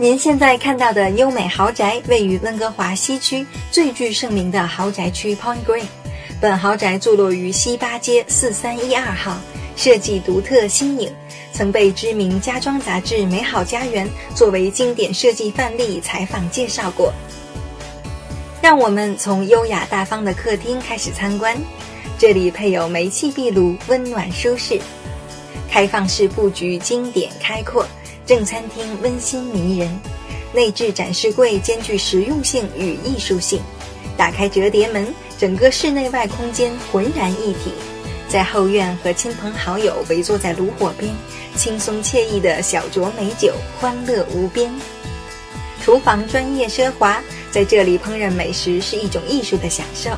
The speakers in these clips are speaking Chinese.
您现在看到的优美豪宅位于温哥华西区最具盛名的豪宅区 Point Green。本豪宅坐落于西八街四三一二号，设计独特新颖，曾被知名家装杂志《美好家园》作为经典设计范例采访介绍过。让我们从优雅大方的客厅开始参观，这里配有煤气壁炉，温暖舒适。开放式布局经典开阔。正餐厅温馨迷人，内置展示柜兼具实用性与艺术性。打开折叠门，整个室内外空间浑然一体。在后院和亲朋好友围坐在炉火边，轻松惬意的小酌美酒，欢乐无边。厨房专业奢华，在这里烹饪美食是一种艺术的享受。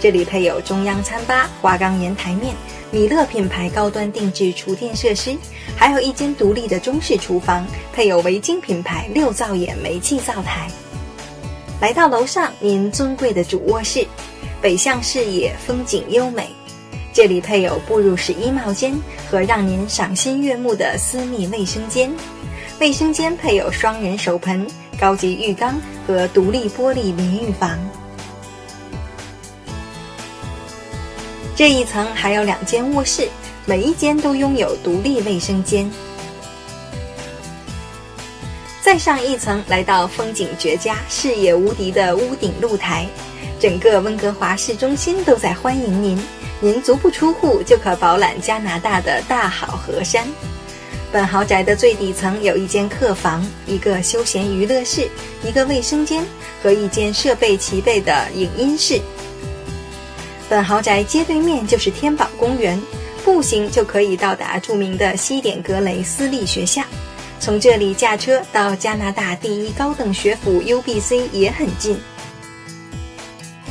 这里配有中央餐吧、花岗岩台面。米勒品牌高端定制厨电设施，还有一间独立的中式厨房，配有维京品牌六灶眼煤气灶台。来到楼上，您尊贵的主卧室，北向视野，风景优美。这里配有步入式衣帽间和让您赏心悦目的私密卫生间。卫生间配有双人手盆、高级浴缸和独立玻璃淋浴房。这一层还有两间卧室，每一间都拥有独立卫生间。再上一层，来到风景绝佳、视野无敌的屋顶露台，整个温哥华市中心都在欢迎您。您足不出户就可饱览加拿大的大好河山。本豪宅的最底层有一间客房、一个休闲娱乐室、一个卫生间和一间设备齐备的影音室。本豪宅街对面就是天宝公园，步行就可以到达著名的西点格雷私立学校。从这里驾车到加拿大第一高等学府 UBC 也很近。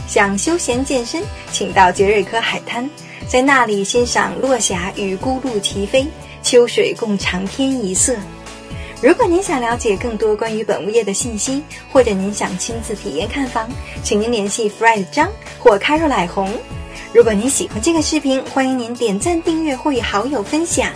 想休闲健身，请到杰瑞科海滩，在那里欣赏落霞与孤鹭齐飞，秋水共长天一色。如果您想了解更多关于本物业的信息，或者您想亲自体验看房，请您联系 Fred 张。或 Caroline 红，如果您喜欢这个视频，欢迎您点赞、订阅或与好友分享。